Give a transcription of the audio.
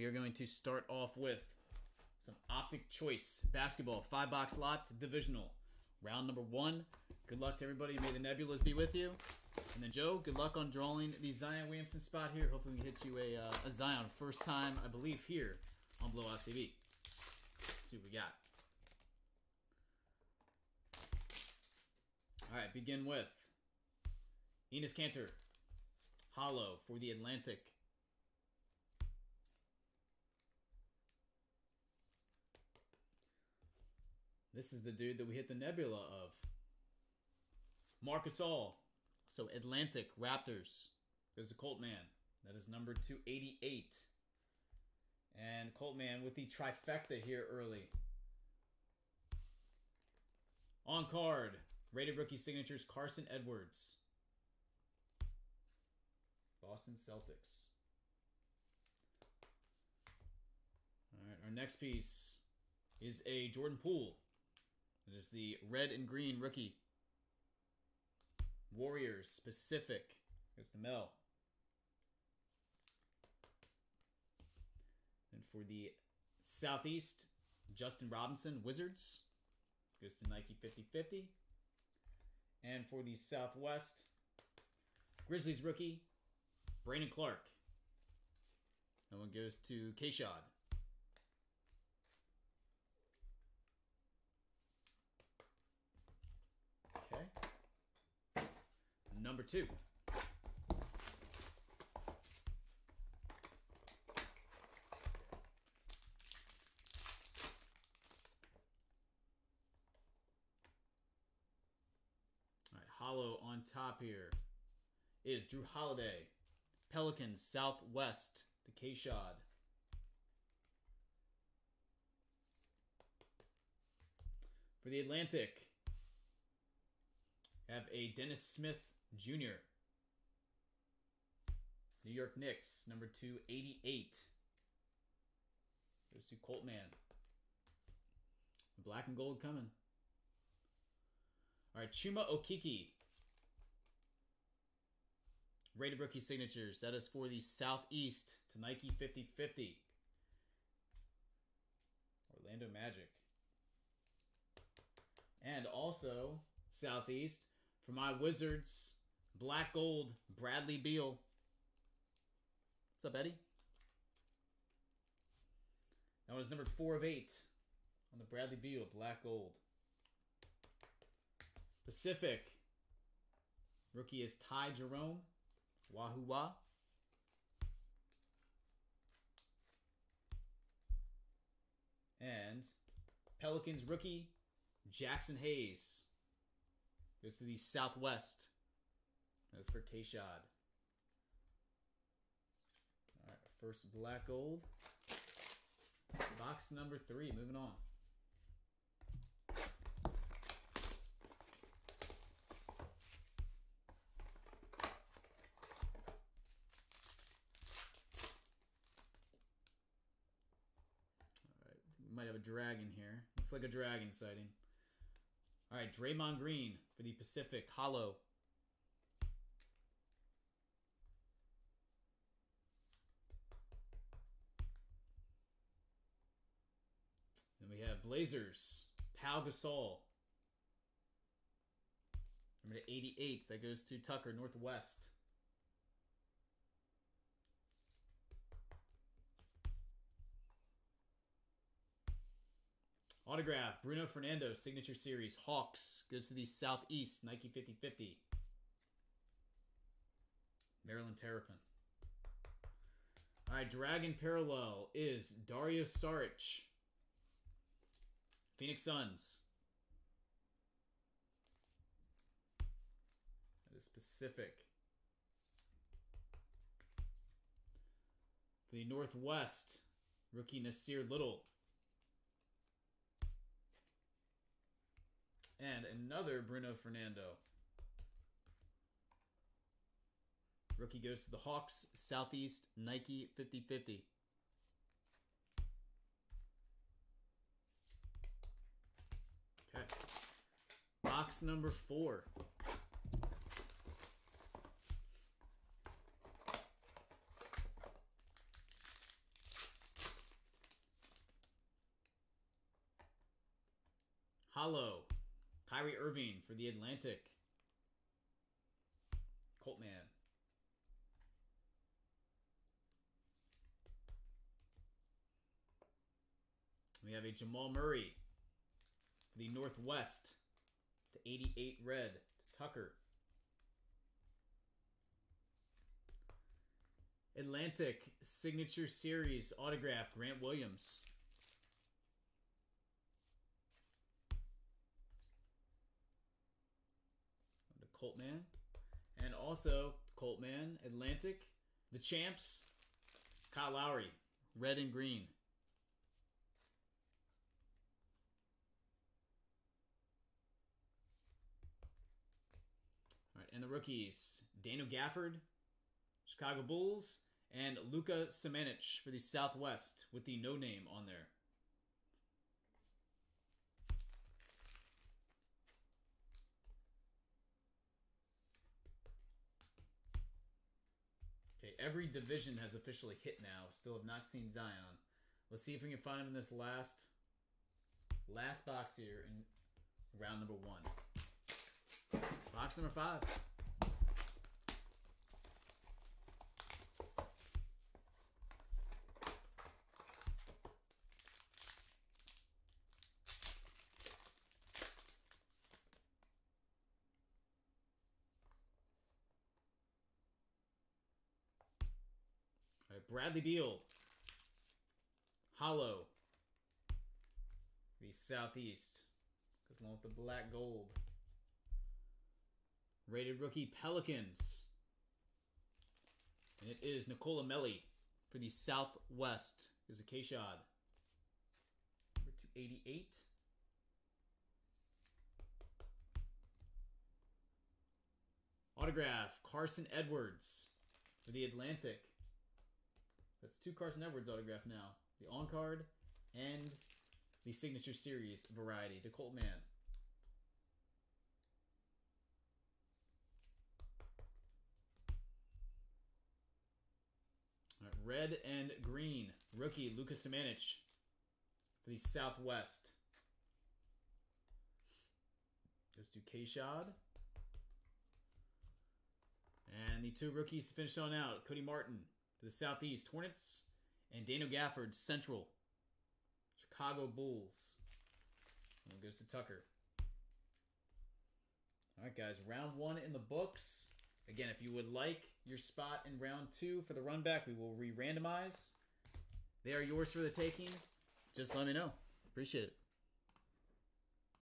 we are going to start off with some Optic Choice basketball five box lots divisional round number one. Good luck to everybody. May the nebulas be with you. And then Joe, good luck on drawing the Zion Williamson spot here. Hopefully we can hit you a, uh, a Zion first time, I believe, here on Blowout TV. Let's see what we got. All right, begin with Enes Kanter, Hollow for the Atlantic. This is the dude that we hit the nebula of. Marc All. So Atlantic Raptors. There's the Colt Man. That is number 288. And Colt Man with the trifecta here early. On card, rated rookie signatures Carson Edwards. Boston Celtics. All right, our next piece is a Jordan Poole. It is the red and green rookie. Warriors specific. Here's the Mel. And for the Southeast, Justin Robinson, Wizards. Goes to Nike 50-50. And for the Southwest, Grizzlies rookie, Brandon Clarke. That one goes to K-Shod. Okay. Number two. All right, hollow on top here is Jrue Holiday, Pelicans Southwest, the K Shod. For the Atlantic, have a Dennis Smith Jr. New York Knicks, number 288. Goes to Colt Man. Black and gold coming. All right, Chuma Okeke. Rated rookie signatures. That is for the Southeast to Nike 5050. Orlando Magic. And also, Southeast, for my Wizards, black gold, Bradley Beal. What's up, Eddie? That was number four of eight on the Bradley Beal, black gold. Pacific. Rookie is Ty Jerome. Wahoo Wah. And Pelicans rookie Jaxson Hayes. Goes is the Southwest. That's for K-Shod. All right, first black gold. Box number three, moving on. All right, might have a dragon here. Looks like a dragon sighting. All right, Draymond Green for the Pacific Hollow. Then we have Blazers, Pau Gasol. Number 88, that goes to Tucker, Northwest. Autograph, Bruno Fernando, Signature Series, Hawks, goes to the Southeast, Nike 5050. Maryland Terrapin. All right, Dragon Parallel is Dario Saric. Phoenix Suns. That is specific. The Northwest, rookie Nassir Little. And another Bruno Fernando. Rookie goes to the Hawks, Southeast, Nike 5050. Okay. Box number four. Hollow Kyrie Irving for the Atlantic. Coltman. We have a Jamal Murray for the Northwest to 88 red to Tucker. Atlantic Signature Series autograph Grant Williams. The Coltman. And also Coltman, Atlantic, the champs, Kyle Lowry, red and green. All right, and the rookies, Daniel Gafford, Chicago Bulls, and Luka Samanic for the Southwest with the no name on there. Every division has officially hit now. Still have not seen Zion. Let's see if we can find him in this last last box here in round number one. Box number five. Right, Bradley Beal. Hollow. The Southeast. Goes along with the black gold. Rated rookie Pelicans. And it is Nicola Melli for the Southwest. Is a K-Shot. Number 288. Autograph Carson Edwards for the Atlantic. That's two Carson Edwards autograph now. The on card and the signature series variety. The Colt Man. Red and green. Rookie Lucas Samanic for the Southwest. Goes to K-Shad. And the two rookies to finish on out. Cody Martin for the Southeast Hornets, and Daniel Gafford, Central Chicago Bulls. And goes to Tucker. All right, guys, round one in the books. Again, if you would like your spot in round two for the run back, we will re randomize. They are yours for the taking. Just let me know. Appreciate it.